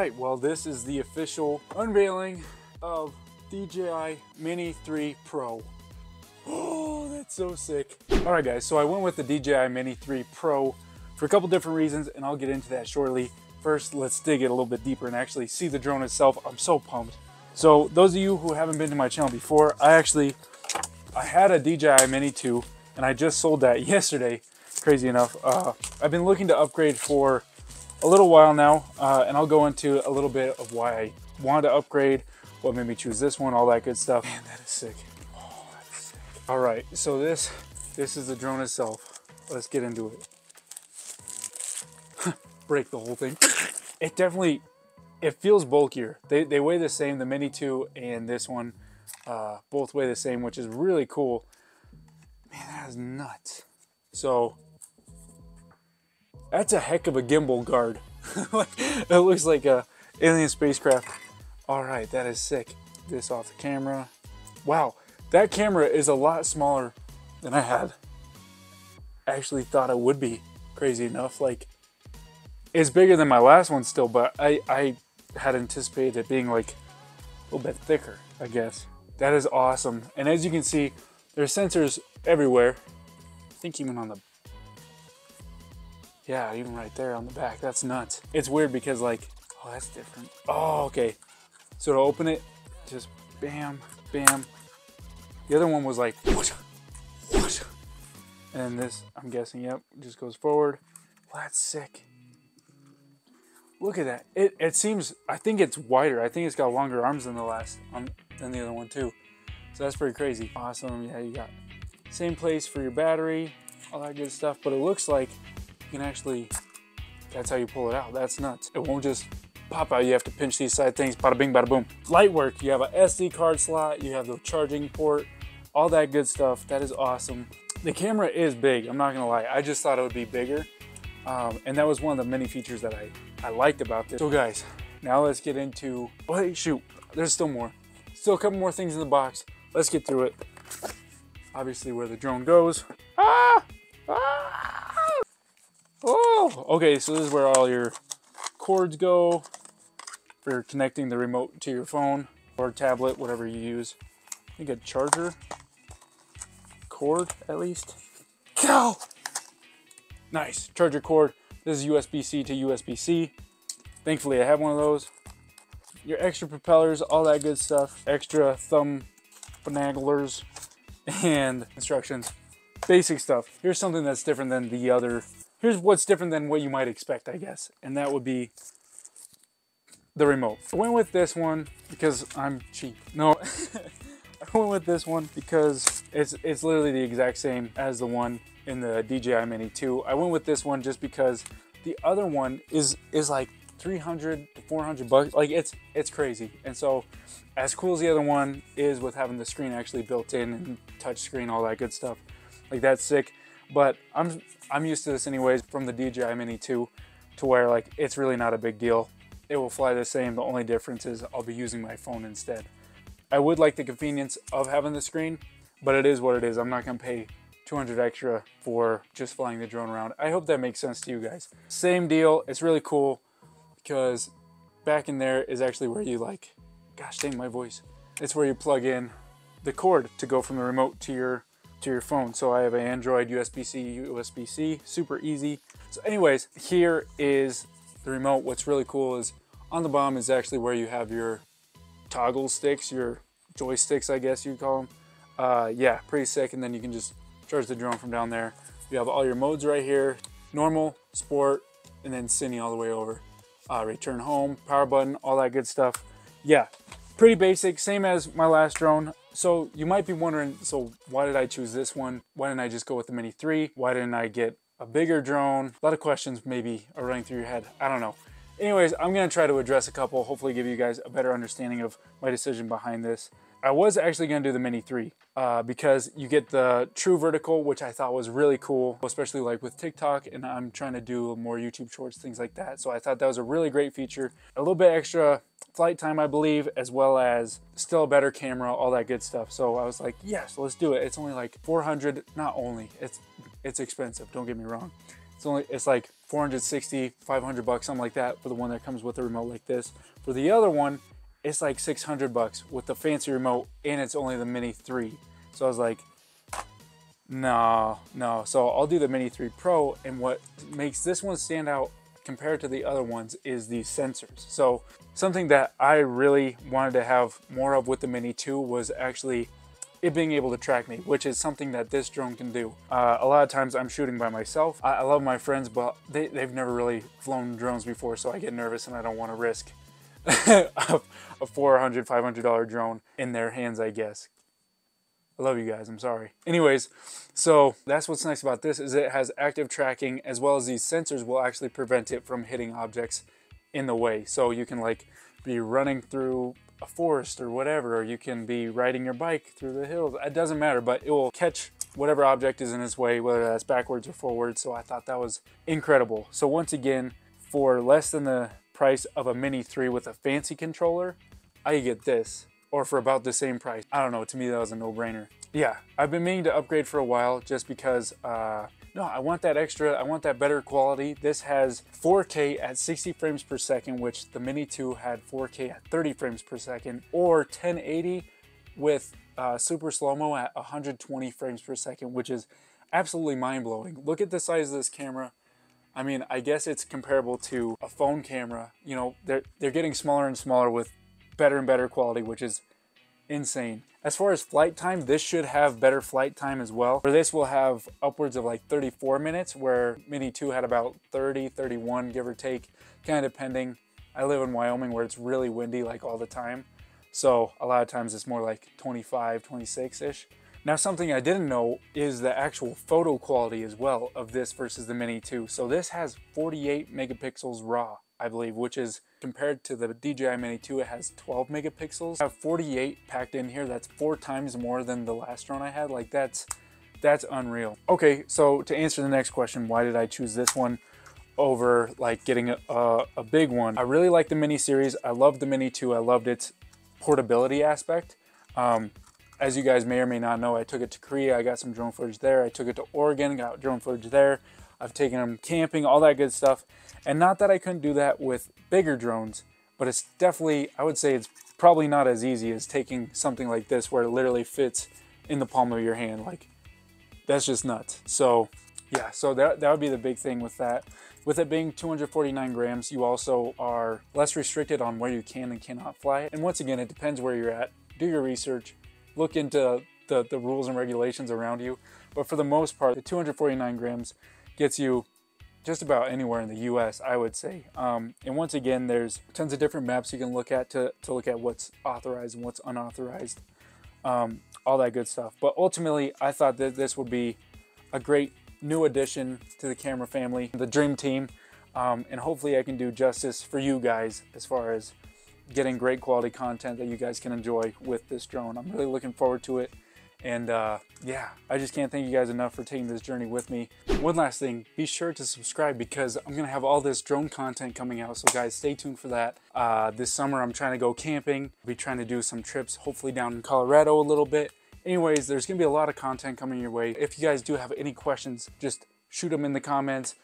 right, well this is the official unveiling of DJI Mini 3 Pro. Oh, that's so sick. All right guys, so I went with the DJI Mini 3 Pro for a couple different reasons and I'll get into that shortly. First, let's dig it a little bit deeper and actually see the drone itself. I'm so pumped. So those of you who haven't been to my channel before, I actually, I had a DJI Mini 2 and I just sold that yesterday, crazy enough. Uh, I've been looking to upgrade for a little while now uh, and I'll go into a little bit of why I wanted to upgrade, what made me choose this one, all that good stuff. Man, that is sick. Oh, that's sick. All right, so this, this is the drone itself. Let's get into it. Break the whole thing. It definitely, it feels bulkier. They, they weigh the same, the Mini 2 and this one uh, both weigh the same, which is really cool. Man, that is nuts. So, that's a heck of a gimbal guard. it looks like a alien spacecraft. All right, that is sick. This off the camera. Wow, that camera is a lot smaller than I had actually thought it would be. Crazy enough, like it's bigger than my last one still, but I, I had anticipated it being like a little bit thicker, I guess. That is awesome. And as you can see, there's sensors everywhere. I think even on the, yeah, even right there on the back. That's nuts. It's weird because like, oh, that's different. Oh, okay. So to open it, just bam, bam. The other one was like, whoosh, whoosh. and this, I'm guessing, yep, just goes forward. Well, that's sick. Look at that. It, it seems, I think it's wider. I think it's got longer arms than the last, um, than the other one too. So that's pretty crazy. Awesome. Yeah, you got same place for your battery, all that good stuff. But it looks like you can actually, that's how you pull it out. That's nuts. It won't just pop out. You have to pinch these side things. Bada bing, bada boom. Light work. You have a SD card slot. You have the charging port, all that good stuff. That is awesome. The camera is big. I'm not to lie. I just thought it would be bigger. Um, and that was one of the many features that I, I liked about this. So guys, now let's get into, wait, shoot, there's still more. Still a couple more things in the box. Let's get through it. Obviously where the drone goes. Ah! Ah! Okay, so this is where all your cords go for connecting the remote to your phone or tablet, whatever you use. I think a charger cord at least. Go! Nice, charger cord. This is USB-C to USB-C. Thankfully I have one of those. Your extra propellers, all that good stuff. Extra thumb finaglers and instructions. Basic stuff. Here's something that's different than the other. Here's what's different than what you might expect, I guess. And that would be the remote. I went with this one because I'm cheap. No, I went with this one because it's, it's literally the exact same as the one in the DJI Mini 2. I went with this one just because the other one is is like 300 to 400 bucks. Like it's it's crazy. And so as cool as the other one is with having the screen actually built in and touch screen, all that good stuff, like that's sick. But I'm I'm used to this anyways from the DJI Mini 2 to where like it's really not a big deal. It will fly the same. The only difference is I'll be using my phone instead. I would like the convenience of having the screen, but it is what it is. I'm not gonna pay 200 extra for just flying the drone around. I hope that makes sense to you guys. Same deal, it's really cool because back in there is actually where you like, gosh dang my voice. It's where you plug in the cord to go from the remote to your to your phone. So I have an Android USB-C, USB-C, super easy. So anyways, here is the remote. What's really cool is on the bottom is actually where you have your toggle sticks, your joysticks, I guess you'd call them. Uh, yeah, pretty sick. And then you can just charge the drone from down there. You have all your modes right here, normal, sport, and then Cine all the way over. Uh, return home, power button, all that good stuff. Yeah, pretty basic, same as my last drone. So you might be wondering, so why did I choose this one? Why didn't I just go with the Mini 3? Why didn't I get a bigger drone? A lot of questions maybe are running through your head. I don't know. Anyways, I'm gonna try to address a couple, hopefully give you guys a better understanding of my decision behind this. I was actually gonna do the Mini 3 uh, because you get the true vertical, which I thought was really cool, especially like with TikTok and I'm trying to do more YouTube shorts, things like that. So I thought that was a really great feature. A little bit extra flight time, I believe, as well as still a better camera, all that good stuff. So I was like, yes, let's do it. It's only like 400, not only, it's, it's expensive, don't get me wrong. It's only it's like 460, 500 bucks, something like that for the one that comes with a remote like this. For the other one, it's like 600 bucks with the fancy remote and it's only the Mini 3. So I was like, no, no. So I'll do the Mini 3 Pro and what makes this one stand out compared to the other ones is the sensors. So something that I really wanted to have more of with the Mini 2 was actually it being able to track me, which is something that this drone can do. Uh, a lot of times I'm shooting by myself. I, I love my friends, but they, they've never really flown drones before, so I get nervous and I don't want to risk a, a $400, $500 drone in their hands, I guess. I love you guys, I'm sorry. Anyways, so that's what's nice about this is it has active tracking as well as these sensors will actually prevent it from hitting objects in the way. So you can like be running through a forest or whatever, or you can be riding your bike through the hills. It doesn't matter, but it will catch whatever object is in its way, whether that's backwards or forwards. So I thought that was incredible. So once again, for less than the price of a Mini 3 with a fancy controller, I get this. Or for about the same price. I don't know, to me that was a no-brainer. Yeah, I've been meaning to upgrade for a while just because uh, no, I want that extra, I want that better quality. This has 4K at 60 frames per second, which the Mini 2 had 4K at 30 frames per second, or 1080 with uh, super slow-mo at 120 frames per second, which is absolutely mind-blowing. Look at the size of this camera. I mean, I guess it's comparable to a phone camera. You know, they're, they're getting smaller and smaller with better and better quality, which is insane. As far as flight time, this should have better flight time as well. For this, we'll have upwards of like 34 minutes, where Mini 2 had about 30, 31, give or take, kind of depending. I live in Wyoming where it's really windy like all the time. So a lot of times it's more like 25, 26-ish. Now something I didn't know is the actual photo quality as well of this versus the Mini 2. So this has 48 megapixels raw. I believe, which is compared to the DJI Mini 2, it has 12 megapixels. I have 48 packed in here. That's four times more than the last drone I had. Like that's, that's unreal. Okay, so to answer the next question, why did I choose this one over like getting a, a, a big one? I really like the Mini series. I love the Mini 2. I loved its portability aspect. Um, as you guys may or may not know, I took it to Korea. I got some drone footage there. I took it to Oregon, got drone footage there. I've taken them camping, all that good stuff. And not that I couldn't do that with bigger drones, but it's definitely, I would say it's probably not as easy as taking something like this where it literally fits in the palm of your hand. Like, that's just nuts. So, yeah, so that, that would be the big thing with that. With it being 249 grams, you also are less restricted on where you can and cannot fly. And once again, it depends where you're at. Do your research, look into the, the rules and regulations around you. But for the most part, the 249 grams gets you just about anywhere in the US, I would say. Um, and once again, there's tons of different maps you can look at to, to look at what's authorized and what's unauthorized, um, all that good stuff. But ultimately, I thought that this would be a great new addition to the camera family, the dream team. Um, and hopefully I can do justice for you guys as far as getting great quality content that you guys can enjoy with this drone. I'm really looking forward to it. And uh, yeah, I just can't thank you guys enough for taking this journey with me. One last thing, be sure to subscribe because I'm gonna have all this drone content coming out. So guys, stay tuned for that. Uh, this summer, I'm trying to go camping. I'll be trying to do some trips, hopefully down in Colorado a little bit. Anyways, there's gonna be a lot of content coming your way. If you guys do have any questions, just shoot them in the comments.